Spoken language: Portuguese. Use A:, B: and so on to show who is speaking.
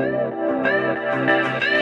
A: Música